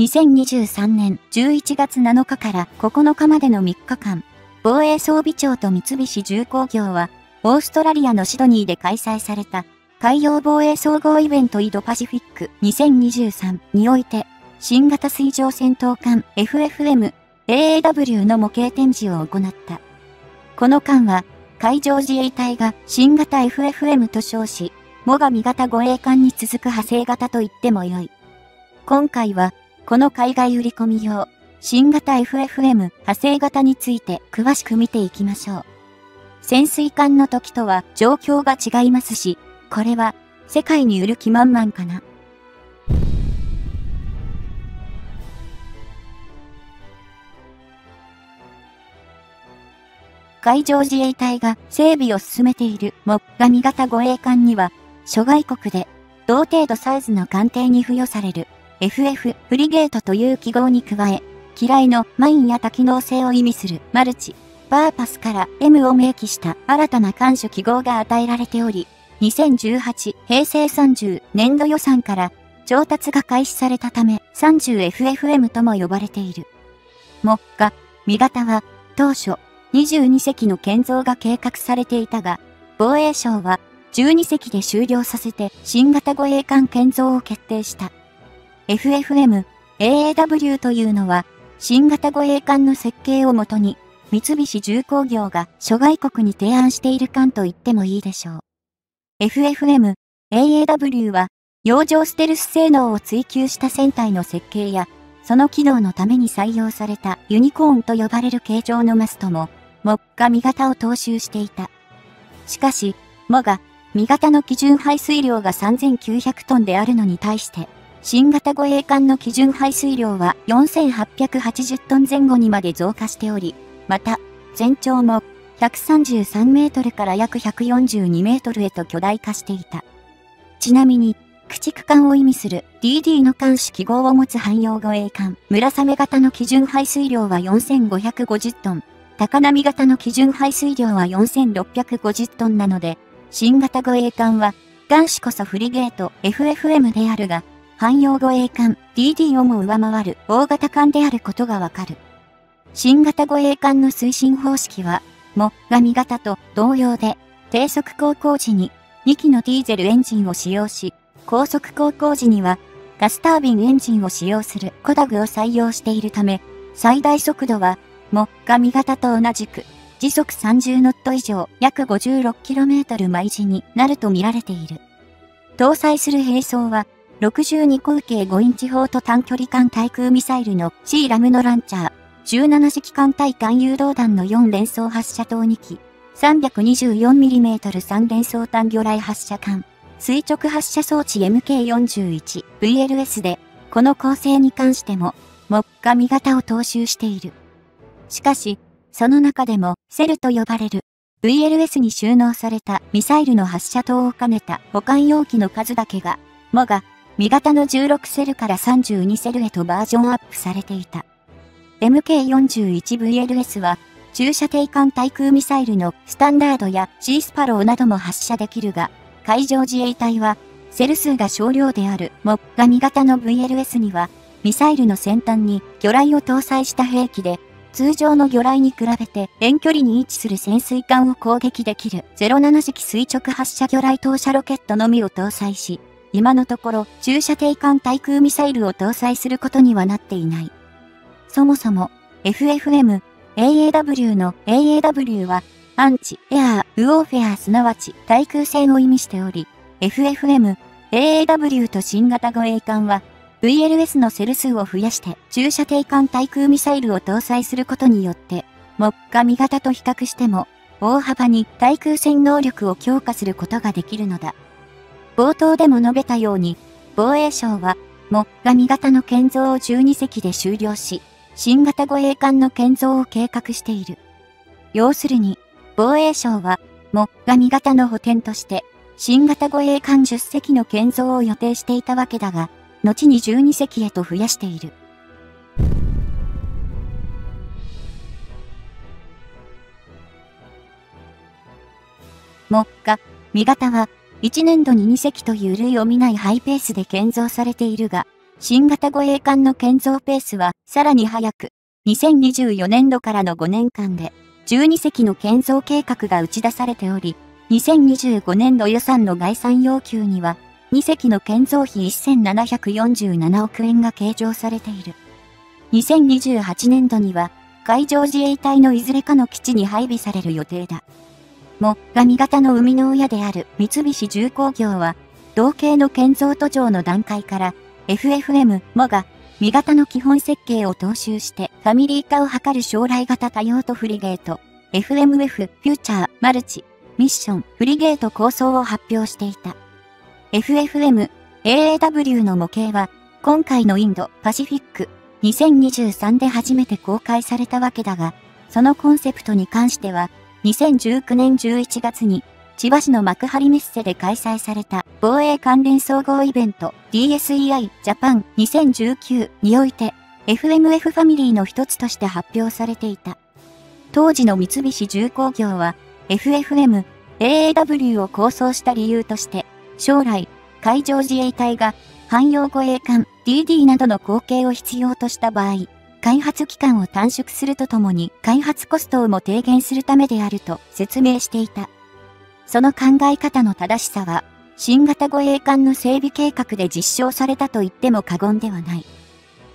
2023年11月7日から9日までの3日間、防衛装備庁と三菱重工業は、オーストラリアのシドニーで開催された海洋防衛総合イベントイドパシフィック2023において、新型水上戦闘艦 FFM AAW の模型展示を行った。この艦は、海上自衛隊が新型 FFM と称し、モガミ型護衛艦に続く派生型と言ってもよい。今回は、この海外売り込み用、新型 FFM 派生型について詳しく見ていきましょう。潜水艦の時とは状況が違いますし、これは世界に売る気満々かな。海上自衛隊が整備を進めているモッガミ型護衛艦には、諸外国で同程度サイズの艦艇に付与される FF フリゲートという記号に加え、機雷のマインや多機能性を意味するマルチ、パーパスから M を明記した新たな艦種記号が与えられており、2018平成30年度予算から調達が開始されたため 30FFM とも呼ばれている。目下、味型は当初22隻の建造が計画されていたが、防衛省は12隻で終了させて新型護衛艦建造を決定した。FFM、AAW というのは、新型護衛艦の設計をもとに、三菱重工業が諸外国に提案している艦と言ってもいいでしょう。FFM、AAW は、洋上ステルス性能を追求した船体の設計や、その機能のために採用されたユニコーンと呼ばれる形状のマストも、モッガ味型を踏襲していた。しかし、モガ、味型の基準排水量が3900トンであるのに対して、新型護衛艦の基準排水量は4880トン前後にまで増加しており、また、全長も133メートルから約142メートルへと巨大化していた。ちなみに、駆逐艦を意味する DD の艦種記号を持つ汎用護衛艦、村雨型の基準排水量は4550トン、高波型の基準排水量は4650トンなので、新型護衛艦は、艦種こそフリゲート FFM であるが、汎用護衛艦 DD をも上回る大型艦であることがわかる。新型護衛艦の推進方式は、も、が味型と同様で、低速航行時に2機のディーゼルエンジンを使用し、高速航行時にはガスタービンエンジンを使用するコダグを採用しているため、最大速度は、も、が味型と同じく時速30ノット以上約 56km 毎時になると見られている。搭載する兵装は、62口径5インチ砲と短距離艦対空ミサイルの C ラムのランチャー、17式艦対艦誘導弾の4連装発射塔2機、324mm3 連装単魚雷発射艦、垂直発射装置 MK41 VLS で、この構成に関しても、目下味型を踏襲している。しかし、その中でも、セルと呼ばれる、VLS に収納されたミサイルの発射塔を兼ねた保管容器の数だけが、もが、味型の16セルから32セルへとバージョンアップされていた。MK41VLS は、駐車定艦対空ミサイルのスタンダードやシースパローなども発射できるが、海上自衛隊は、セル数が少量であるモッガミ型の VLS には、ミサイルの先端に魚雷を搭載した兵器で、通常の魚雷に比べて遠距離に位置する潜水艦を攻撃できる07式垂直発射魚雷投射ロケットのみを搭載し、今のところ駐車定艦対空ミサイルを搭載することにはなっていない。そもそも FFM、AAW の AAW はアンチ、エアー、ウォーフェアすなわち対空戦を意味しており、FFM、AAW と新型護衛艦は VLS のセル数を増やして駐車定艦対空ミサイルを搭載することによって、目下味型と比較しても、大幅に対空戦能力を強化することができるのだ。冒頭でも述べたように、防衛省は、目下味型の建造を12隻で終了し、新型護衛艦の建造を計画している。要するに、防衛省は、目下味型の補填として、新型護衛艦10隻の建造を予定していたわけだが、後に12隻へと増やしている。目下、味型は、1年度に2隻という類を見ないハイペースで建造されているが、新型護衛艦の建造ペースはさらに早く、2024年度からの5年間で、12隻の建造計画が打ち出されており、2025年度予算の概算要求には、2隻の建造費1747億円が計上されている。2028年度には、海上自衛隊のいずれかの基地に配備される予定だ。も、神型の生みの親である三菱重工業は、同型の建造途上の段階から、FFM もが、味型の基本設計を踏襲してファミリー化を図る将来型多用途フリゲート、FMF フューチャーマルチ、ミッションフリゲート構想を発表していた。FFM AAW の模型は、今回のインドパシフィック2023で初めて公開されたわけだが、そのコンセプトに関しては、2019年11月に千葉市の幕張メッセで開催された防衛関連総合イベント DSEI Japan 2019において FMF ファミリーの一つとして発表されていた。当時の三菱重工業は FFM AAW を構想した理由として将来海上自衛隊が汎用護衛艦 DD などの後継を必要とした場合、開発期間を短縮するとともに開発コストをも低減するためであると説明していた。その考え方の正しさは、新型護衛艦の整備計画で実証されたと言っても過言ではない。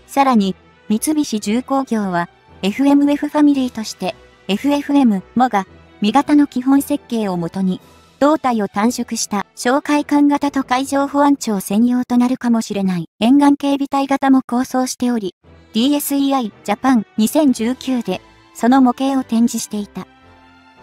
さらに、三菱重工業は、FMF ファミリーとして、FFM もが、味型の基本設計をもとに、胴体を短縮した哨戒艦型と海上保安庁専用となるかもしれない沿岸警備隊型も構想しており、DSEI Japan 2019でその模型を展示していた。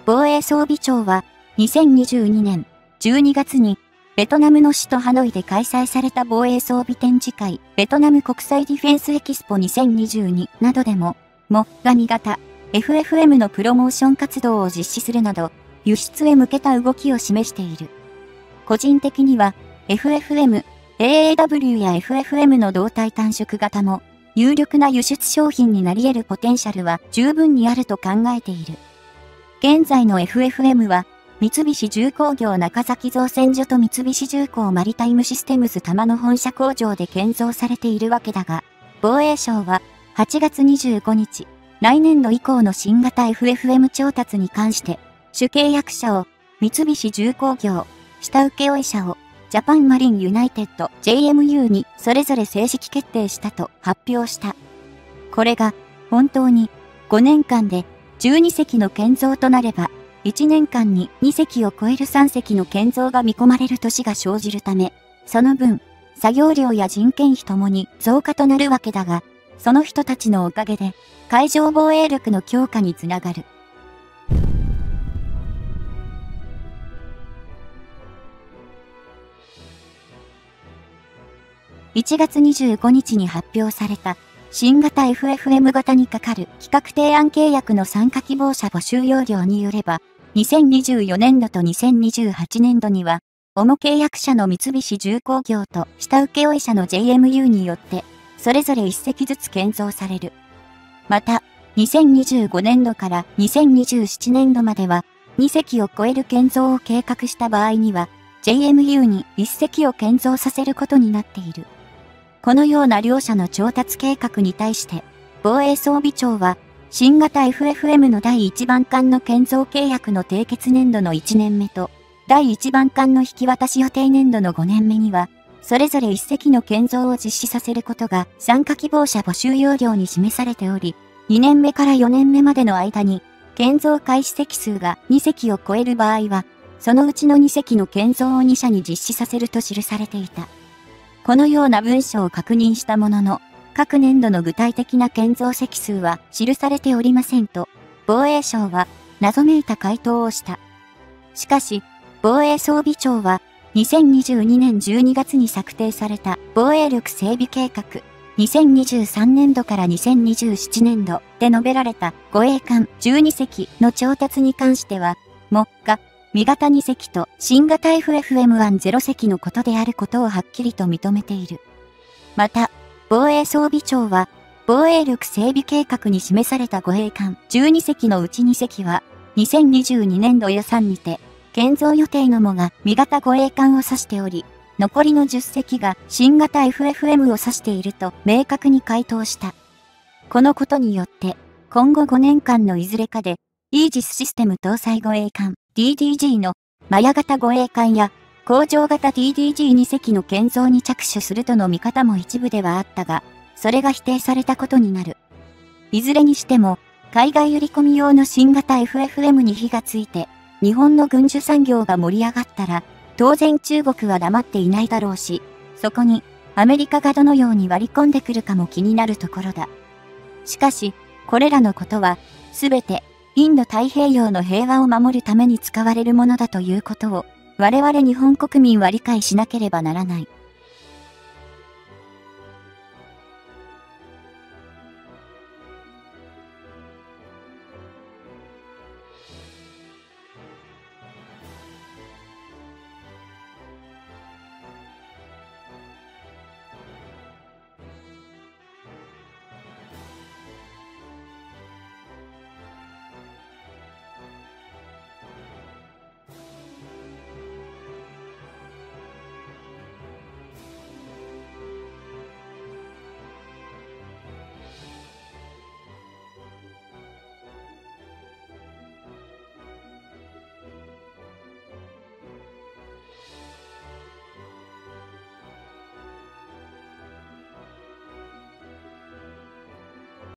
防衛装備庁は2022年12月にベトナムの首都ハノイで開催された防衛装備展示会ベトナム国際ディフェンスエキスポ2022などでも、も、ガミ型、FFM のプロモーション活動を実施するなど、輸出へ向けた動きを示している。個人的には、FFM、AAW や FFM の動体短縮型も、有力な輸出商品になり得るポテンシャルは十分にあると考えている。現在の FFM は、三菱重工業中崎造船所と三菱重工マリタイムシステムズ玉の本社工場で建造されているわけだが、防衛省は8月25日、来年度以降の新型 FFM 調達に関して、主契約者を三菱重工業、下請負者をジャパンマリンユナイテッド JMU にそれぞれ正式決定したと発表した。これが本当に5年間で12隻の建造となれば1年間に2隻を超える3隻の建造が見込まれる年が生じるため、その分、作業量や人件費ともに増加となるわけだが、その人たちのおかげで、海上防衛力の強化につながる。1月25日に発表された新型 FFM 型にかかる企画提案契約の参加希望者募集要領によれば、2024年度と2028年度には、主契約者の三菱重工業と下請負者の JMU によって、それぞれ1隻ずつ建造される。また、2025年度から2027年度までは、2隻を超える建造を計画した場合には、JMU に1隻を建造させることになっている。このような両者の調達計画に対して、防衛装備庁は、新型 FFM の第1番艦の建造契約の締結年度の1年目と、第1番艦の引き渡し予定年度の5年目には、それぞれ1隻の建造を実施させることが参加希望者募集要領に示されており、2年目から4年目までの間に、建造開始隻数が2隻を超える場合は、そのうちの2隻の建造を2社に実施させると記されていた。このような文書を確認したものの、各年度の具体的な建造積数は記されておりませんと、防衛省は謎めいた回答をした。しかし、防衛装備庁は、2022年12月に策定された防衛力整備計画、2023年度から2027年度で述べられた護衛艦12隻の調達に関しては、目下、味型2隻と新型 FFM10 隻のことであることをはっきりと認めている。また、防衛装備庁は、防衛力整備計画に示された護衛艦12隻のうち2隻は、2022年度予算にて、建造予定のもが味型護衛艦を指しており、残りの10隻が新型 FFM を指していると明確に回答した。このことによって、今後5年間のいずれかで、イージスシステム搭載護衛艦 DDG のマヤ型護衛艦や工場型 DDG2 隻の建造に着手するとの見方も一部ではあったが、それが否定されたことになる。いずれにしても、海外売り込み用の新型 FFM に火がついて、日本の軍需産業が盛り上がったら、当然中国は黙っていないだろうし、そこにアメリカがどのように割り込んでくるかも気になるところだ。しかし、これらのことは、すべて、インド太平洋の平和を守るために使われるものだということを、我々日本国民は理解しなければならない。